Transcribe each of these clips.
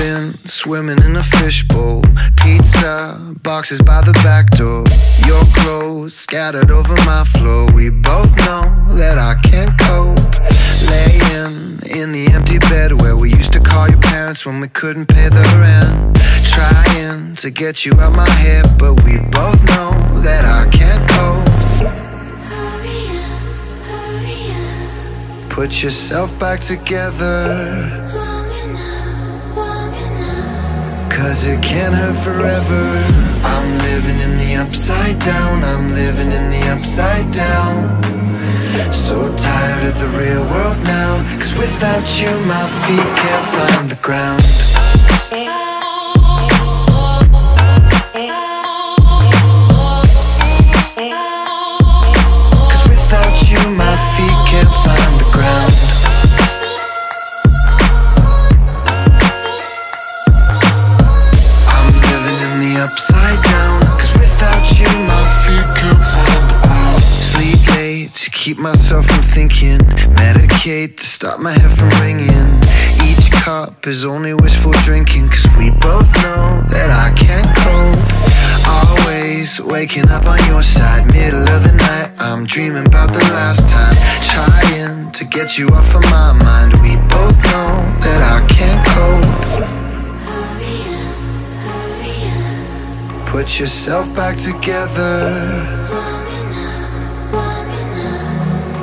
been swimming in a fishbowl. Pizza boxes by the back door. Your clothes scattered over my floor. We both know that I can't cope. Laying in the empty bed where we used to call your parents when we couldn't pay the rent. Trying to get you out my head, but we both know that I can't cope. Hurry up, hurry up. Put yourself back together. Cause it can't hurt forever. I'm living in the upside down. I'm living in the upside down. So tired of the real world now. Cause without you, my feet can't find the ground. Upside down. Cause without you, my feet can't find ground. Sleep late to keep myself from thinking. Medicate to stop my head from ringing. Each cup is only wishful drinking. Cause we both know that I can't cope. Always waking up on your side, middle of the night. I'm dreaming about the last time. Trying to get you off of my mind. We both know that I can't cope. Put yourself back together.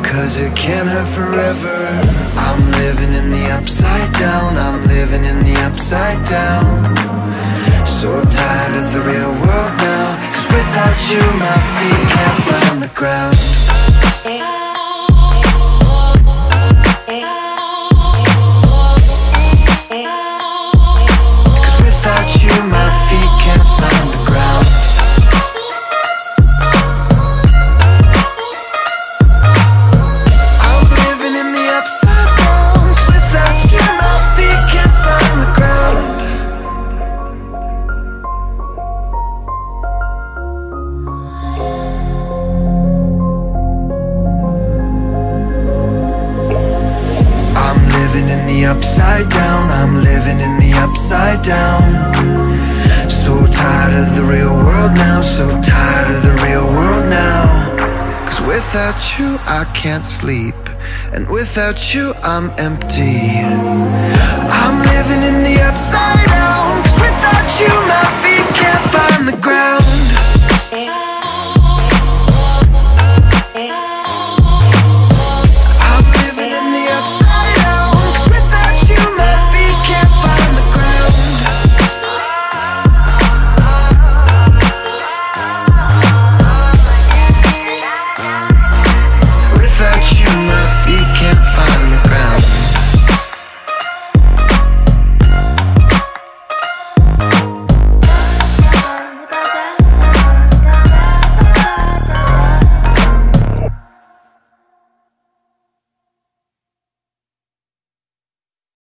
Cause it can't hurt forever. I'm living in the upside down. I'm living in the upside down. So tired of the real world now. Cause without you, my feet can't find the ground. Upside down. I'm living in the upside down. So tired of the real world now. So tired of the real world now. Cause without you, I can't sleep. And without you, I'm empty. I'm living in the upside